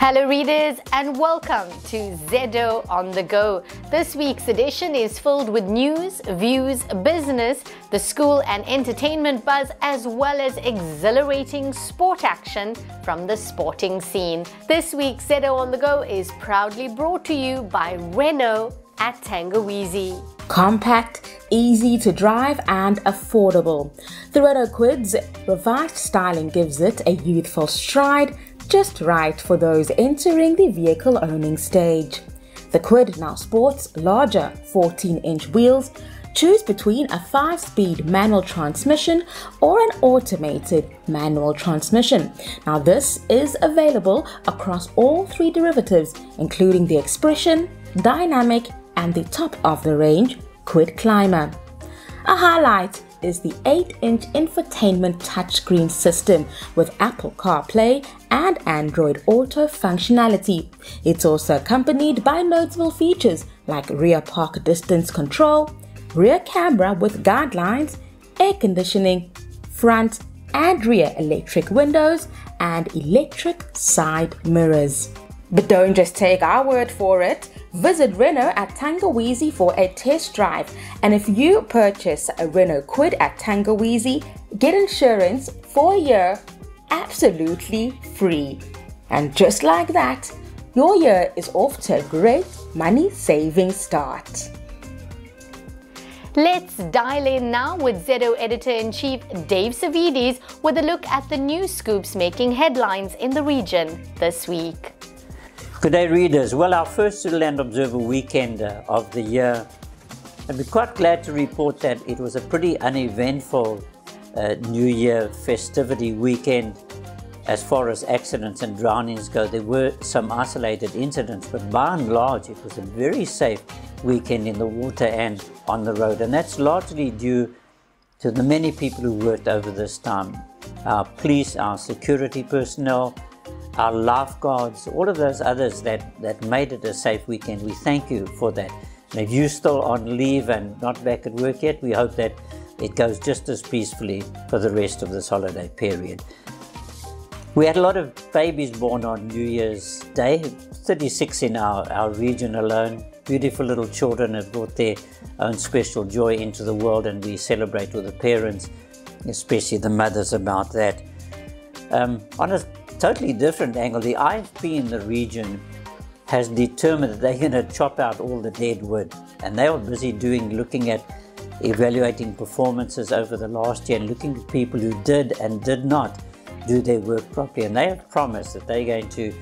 Hello, readers, and welcome to ZO on the Go. This week's edition is filled with news, views, business, the school and entertainment buzz, as well as exhilarating sport action from the sporting scene. This week's ZO on the Go is proudly brought to you by Renault at Tangawizi. Compact, easy to drive, and affordable. The Renault Kwid's revised styling gives it a youthful stride just right for those entering the vehicle owning stage. The Kwid now sports larger 14 inch wheels. Choose between a 5 speed manual transmission or an automated manual transmission. Now, this is available across all three derivatives, including the Expression, Dynamic, and the top of the range Kwid Climber. A highlight is the 8-inch infotainment touchscreen system with Apple CarPlay and Android Auto functionality. It's also accompanied by notable features like rear park distance control, rear camera with guidelines, air conditioning, front and rear electric windows, and electric side mirrors. But don't just take our word for it. Visit Renault at Tangawizi for a test drive. And if you purchase a Renault Kwid at Tangawizi, get insurance for a year absolutely free. And just like that, your year is off to a great money saving start. Let's dial in now with ZO editor in chief Dave Savides with a look at the news scoops making headlines in the region this week. Good day, readers. Well, our first Zululand Observer weekend uh, of the year. And we're quite glad to report that it was a pretty uneventful uh, New Year festivity weekend as far as accidents and drownings go. There were some isolated incidents, but by and large, it was a very safe weekend in the water and on the road. And that's largely due to the many people who worked over this time our police, our security personnel, our lifeguards, all of those others that, that made it a safe weekend. We thank you for that. And if you're still on leave and not back at work yet, we hope that it goes just as peacefully for the rest of this holiday period. We had a lot of babies born on New Year's Day, 36 in our, our region alone. Beautiful little children have brought their own special joy into the world, and we celebrate with the parents, especially the mothers, about that. Um, on a totally different angle, the IFP in the region has determined that they're going to chop out all the dead wood. And they are busy doing, looking at evaluating performances over the last year and looking at people who did and did not do their work properly. And they have promised that they're going to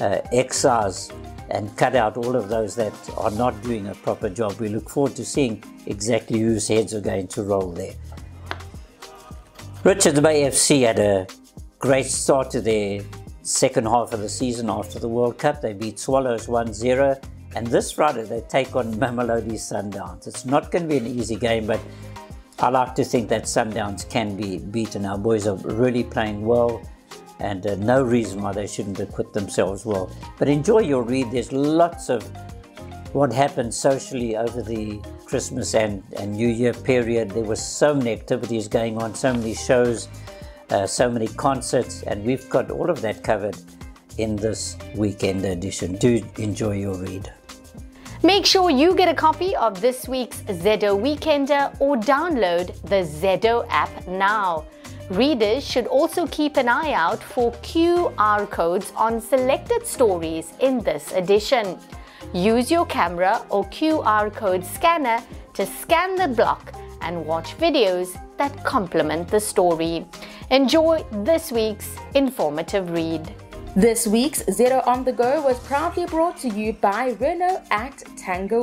uh, excise and cut out all of those that are not doing a proper job. We look forward to seeing exactly whose heads are going to roll there. Richards Bay FC had a great start to their second half of the season after the World Cup. They beat Swallows 1 0. And this Friday they take on Mamelodi Sundowns. It's not going to be an easy game, but I like to think that Sundowns can be beaten. Our boys are really playing well, and uh, no reason why they shouldn't equip themselves well. But enjoy your read. There's lots of what happened socially over the Christmas and, and New Year period. There were so many activities going on, so many shows uh, so many concerts, and we've got all of that covered in this weekend edition. Do enjoy your read. Make sure you get a copy of this week's ZO Weekender or download the ZO app now. Readers should also keep an eye out for QR codes on selected stories in this edition. Use your camera or QR code scanner to scan the block and watch videos that complement the story. Enjoy this week's informative read. This week's ZO on the Go was proudly brought to you by Renault at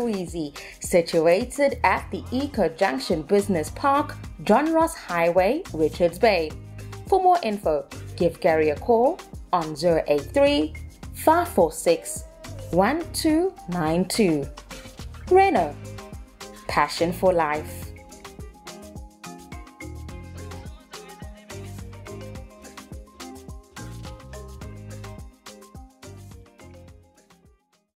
Easy, situated at the Eco Junction Business Park, John Ross Highway, Richards Bay. For more info, give Gary a call on 083 546 1292. Renault, passion for life.